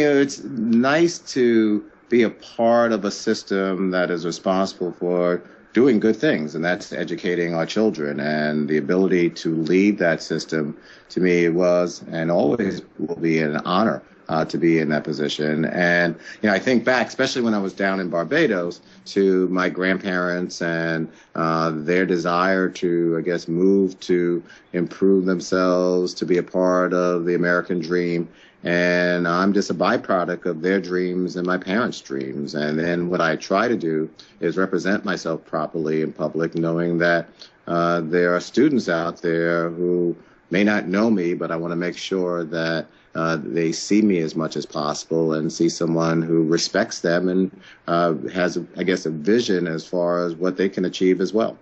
know, it's nice to be a part of a system that is responsible for doing good things, and that's educating our children. And the ability to lead that system, to me, was and always will be an honor uh, to be in that position. And you know, I think back, especially when I was down in Barbados, to my grandparents and uh, their desire to, I guess, move to improve themselves, to be a part of the American dream. And I'm just a byproduct of their dreams and my parents' dreams. And then what I try to do is represent myself properly in public, knowing that uh, there are students out there who may not know me, but I want to make sure that uh, they see me as much as possible and see someone who respects them and uh, has, I guess, a vision as far as what they can achieve as well.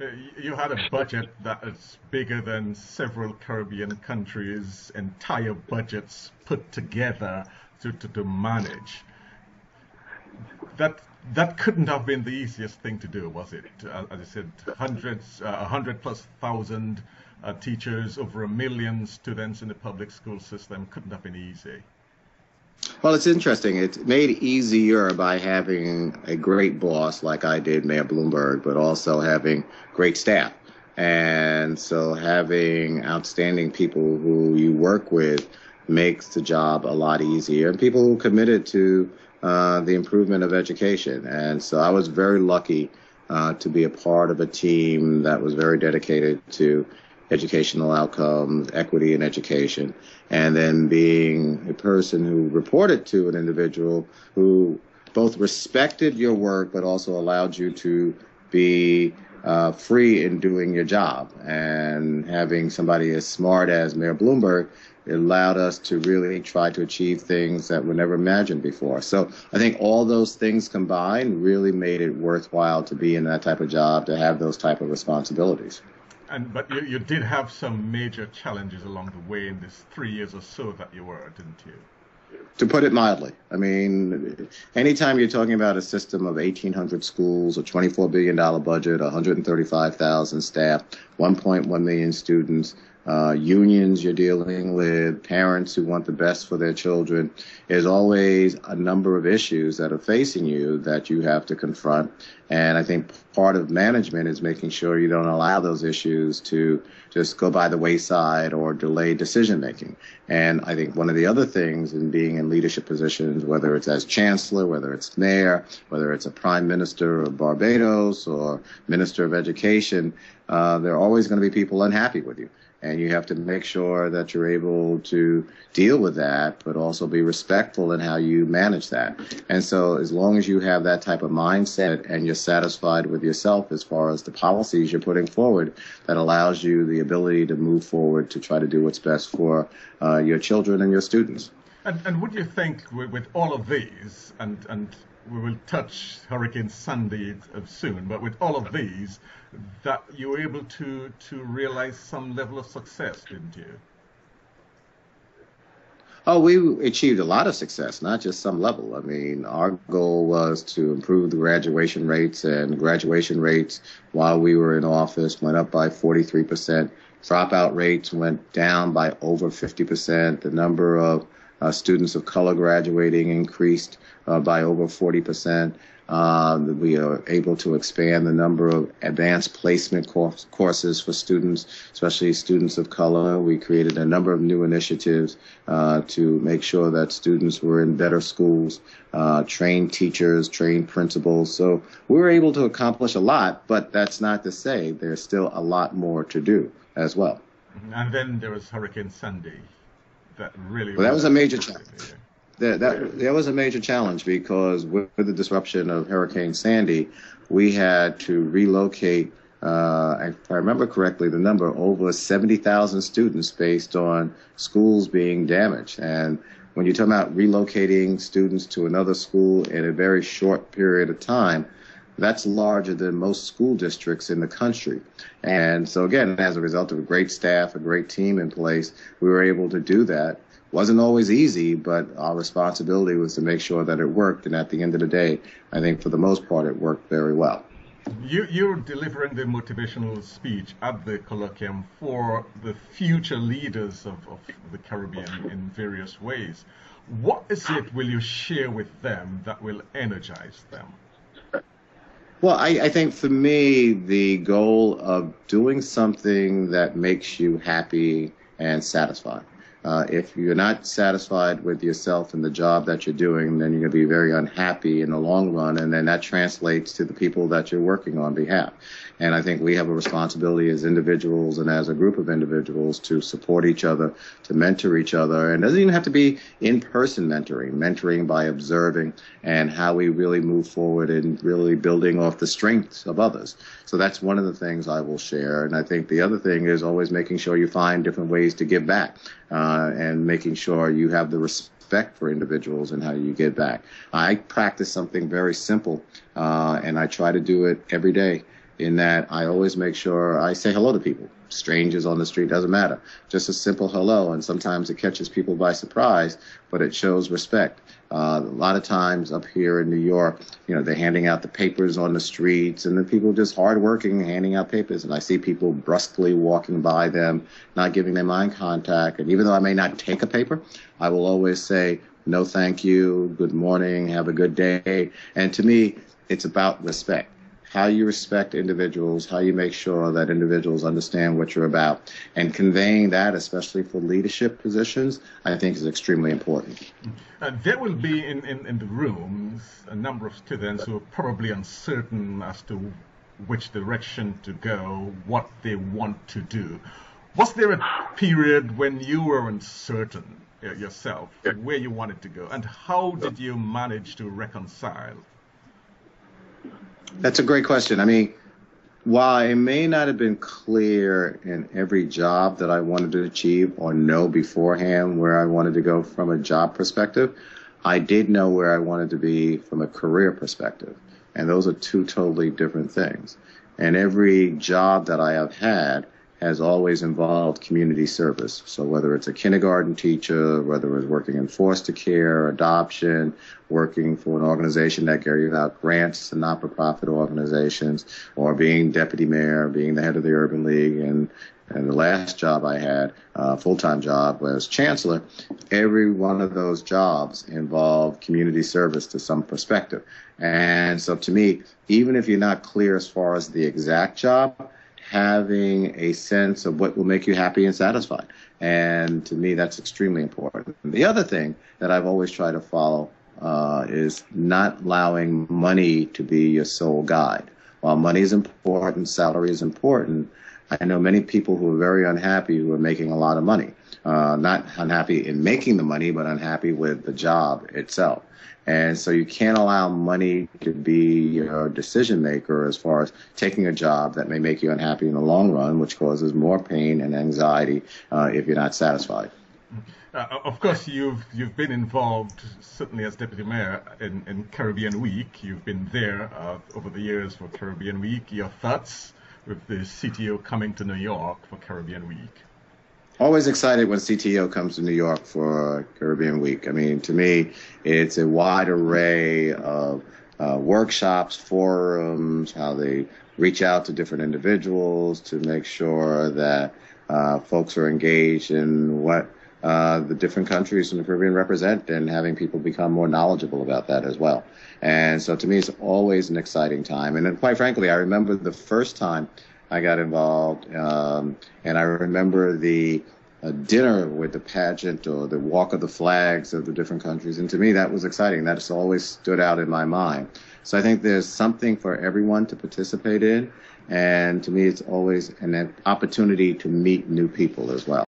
Mm-hmm. You had a budget that is bigger than several Caribbean countries' entire budgets put together to, to, to manage. That that couldn't have been the easiest thing to do, was it? Uh, as I said, hundreds, uh, a uh, hundred plus thousand uh, teachers, over a million students in the public school system. Couldn't have been easy. Well, it's interesting. It's made easier by having a great boss like I did, Mayor Bloomberg, but also having great staff. And so having outstanding people who you work with makes the job a lot easier and people who committed to uh, the improvement of education. And so I was very lucky uh, to be a part of a team that was very dedicated to educational outcomes, equity in education, and then being a person who reported to an individual who both respected your work but also allowed you to be uh, free in doing your job. And having somebody as smart as Mayor Bloomberg allowed us to really try to achieve things that were never imagined before. So I think all those things combined really made it worthwhile to be in that type of job, to have those type of responsibilities. And but you, you did have some major challenges along the way in this three years or so that you were, didn't you? To put it mildly, I mean, anytime you're talking about a system of 1,800 schools, a $24 billion budget, 135,000 staff, 1.1 million students, uh, unions you're dealing with, parents who want the best for their children. There's always a number of issues that are facing you that you have to confront. And I think part of management is making sure you don't allow those issues to just go by the wayside or delay decision making. And I think one of the other things in being in leadership positions, whether it's as chancellor, whether it's mayor, whether it's a prime minister of Barbados or minister of education, uh, there are always going to be people unhappy with you and you have to make sure that you're able to deal with that, but also be respectful in how you manage that. And so, as long as you have that type of mindset and you're satisfied with yourself as far as the policies you're putting forward, that allows you the ability to move forward to try to do what's best for uh, your children and your students. And, and what do you think with, with all of these, and, and we will touch Hurricane Sandy soon, but with all of these, that you were able to to realize some level of success, didn't you? Oh, we achieved a lot of success, not just some level. I mean, our goal was to improve the graduation rates, and graduation rates while we were in office went up by 43%. Dropout rates went down by over 50%. The number of uh, students of color graduating increased uh, by over 40%. Uh, we are able to expand the number of advanced placement course, courses for students, especially students of color. We created a number of new initiatives uh, to make sure that students were in better schools, uh, trained teachers, trained principals. So we were able to accomplish a lot, but that's not to say there's still a lot more to do as well. And then there was Hurricane Sandy. That really well, that was a major challenge that, that, that was a major challenge because with the disruption of Hurricane Sandy, we had to relocate, uh, if I remember correctly, the number over 70,000 students based on schools being damaged. And when you talk about relocating students to another school in a very short period of time, that's larger than most school districts in the country. And so, again, as a result of a great staff, a great team in place, we were able to do that wasn't always easy, but our responsibility was to make sure that it worked. And at the end of the day, I think for the most part, it worked very well. You, you're delivering the motivational speech at the colloquium for the future leaders of, of the Caribbean in various ways. What is it will you share with them that will energize them? Well, I, I, think for me, the goal of doing something that makes you happy and satisfied. Uh, if you're not satisfied with yourself and the job that you're doing, then you're going to be very unhappy in the long run, and then that translates to the people that you're working on behalf. And I think we have a responsibility as individuals and as a group of individuals to support each other, to mentor each other. And it doesn't even have to be in-person mentoring, mentoring by observing and how we really move forward and really building off the strengths of others. So that's one of the things I will share. And I think the other thing is always making sure you find different ways to give back uh, and making sure you have the respect for individuals and how you give back. I practice something very simple, uh, and I try to do it every day in that I always make sure I say hello to people. Strangers on the street doesn't matter. Just a simple hello, and sometimes it catches people by surprise, but it shows respect. Uh, a lot of times up here in New York, you know, they're handing out the papers on the streets, and the people just hardworking handing out papers, and I see people brusquely walking by them, not giving them eye contact, and even though I may not take a paper, I will always say, no thank you, good morning, have a good day, and to me, it's about respect how you respect individuals, how you make sure that individuals understand what you're about, and conveying that, especially for leadership positions, I think is extremely important. Uh, there will be in, in, in the rooms a number of students who are probably uncertain as to which direction to go, what they want to do. Was there a period when you were uncertain uh, yourself where you wanted to go, and how did you manage to reconcile? That's a great question. I mean, while it may not have been clear in every job that I wanted to achieve or know beforehand where I wanted to go from a job perspective, I did know where I wanted to be from a career perspective. And those are two totally different things. And every job that I have had has always involved community service. So whether it's a kindergarten teacher, whether it's working in foster care, adoption, working for an organization that carries out grants to not-for-profit organizations, or being deputy mayor, being the head of the Urban League, and and the last job I had, uh, full-time job, was chancellor. Every one of those jobs involved community service to some perspective. And so to me, even if you're not clear as far as the exact job, having a sense of what will make you happy and satisfied. And to me, that's extremely important. The other thing that I've always tried to follow uh, is not allowing money to be your sole guide. While money is important, salary is important, I know many people who are very unhappy who are making a lot of money. Uh, not unhappy in making the money, but unhappy with the job itself. And so you can't allow money to be your decision maker as far as taking a job that may make you unhappy in the long run, which causes more pain and anxiety uh, if you're not satisfied. Uh, of course, you've you've been involved certainly as deputy mayor in, in Caribbean Week. You've been there uh, over the years for Caribbean Week. Your thoughts with the CTO coming to New York for Caribbean Week? always excited when CTO comes to New York for Caribbean Week. I mean, to me, it's a wide array of uh, workshops, forums, how they reach out to different individuals to make sure that uh, folks are engaged in what uh, the different countries in the Caribbean represent and having people become more knowledgeable about that as well. And so to me, it's always an exciting time. And quite frankly, I remember the first time I got involved. Um, and I remember the uh, dinner with the pageant or the walk of the flags of the different countries. And to me, that was exciting. That has always stood out in my mind. So I think there's something for everyone to participate in. And to me, it's always an opportunity to meet new people as well.